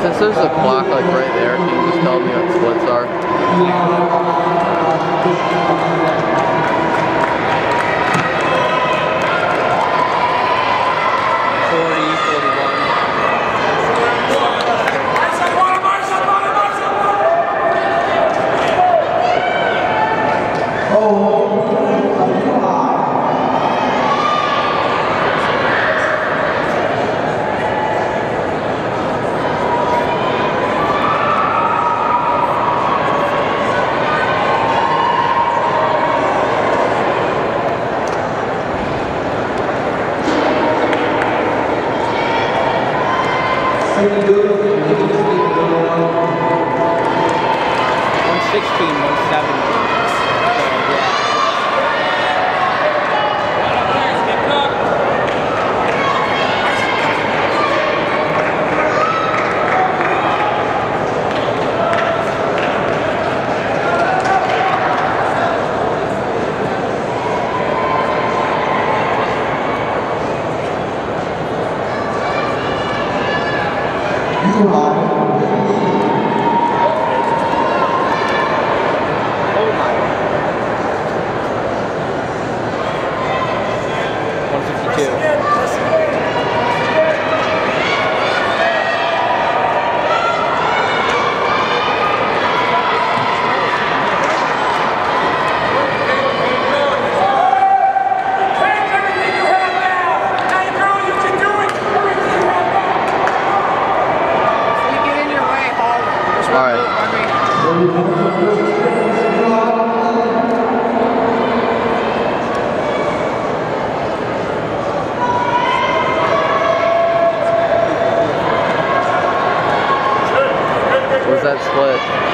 Since there's a clock like right there, can you just tell me what splits are? 16 17. All right. What's that split?